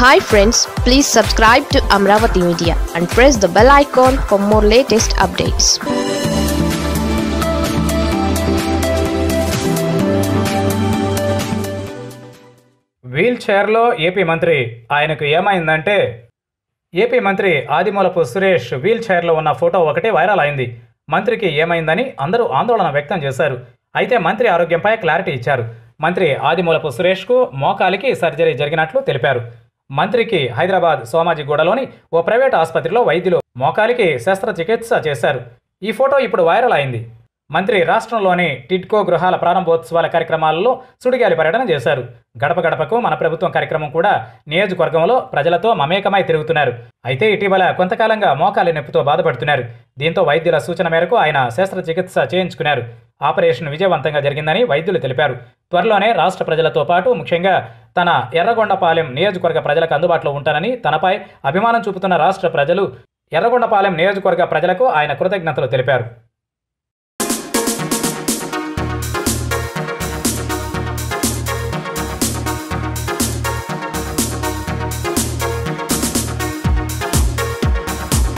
Hi friends please subscribe to Amaravati media and press the bell icon for more latest updates wheel చైర్లో AP మంత్రి ఆయనకు ఏమైందంటే AP మంత్రి Adimulapu Suresh wheel చైర్లో ఉన్న ఫోటో ఒకటే వైరల్ అయింది. మంత్రికి ఏమైందని అందరూ ఆందోళన వ్యక్తం చేశారు. అయితే మంత్రి ఆరోగ్యంపై క్లారిటీ ఇచ్చారు. మంత్రి ఆదిమూలపు సురేష్కు మోకాలికి సర్జరీ జరిగినట్లు తెలిపారు. మంత్రికి హైదరాబాద్ సోమాజిగూడలోని ఓ ప్రైవేట్ ఆసుపత్రిలో వైద్యులు మోకాలికి శస్త్రచికిత్స చేశారు. ఈ ఫోటో ఇప్పుడు వైరల్ అయింది. మంత్రి రాష్ట్రంలోని టిడ్కో గృహాల ప్రారంభోత్సవాల కార్యక్రమాలలో సుడిగాలి పర్యటన చేశారు. గడప గడపకు మన ప్రభుత్వం కార్యక్రమం కూడా నియోజకవర్గంలో ప్రజలతో మమేకమై తిరుగుతున్నారు. అయితే ఇటీవల కొంతకాలంగా మోకాలి నొప్పితో బాధపడుతున్నారు. దీంతో వైద్యుల సూచన మేరకు ఆయన శస్త్రచికిత్స చేయించుకున్నారు. ఆపరేషన్ విజయవంతంగా జరిగిందని వైద్యులు తెలిపారు. త్వరలోనే రాష్ట్ర ప్రజలతో పాటు ముఖ్యంగా తన ఎర్రగొండపాలెం నియోజకవర్గ ప్రజలకు అందుబాటులో ఉంటానని తనపై అభిమానం చూపుతున్న రాష్ట్ర ప్రజలు ఎర్రగొండపాలెం నియోజకవర్గ ప్రజలకు ఆయన కృతజ్ఞతలు తెలిపారు.